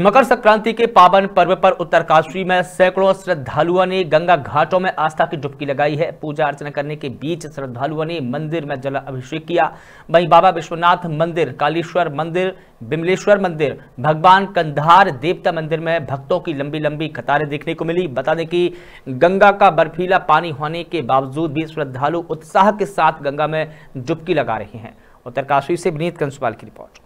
मकर संक्रांति के पावन पर्व पर उत्तरकाशी में सैकड़ों श्रद्धालुओं ने गंगा घाटों में आस्था की डुबकी लगाई है। पूजा अर्चना करने के बीच श्रद्धालुओं ने मंदिर में जल अभिषेक किया। वहीं बाबा विश्वनाथ मंदिर, कालेश्वर मंदिर, बिमलेश्वर मंदिर, भगवान कंधार देवता मंदिर में भक्तों की लंबी लंबी कतारें देखने को मिली। बता दें कि गंगा का बर्फीला पानी होने के बावजूद भी श्रद्धालु उत्साह के साथ गंगा में डुबकी लगा रहे हैं। उत्तरकाशी से विनीत कंसवाल की रिपोर्ट।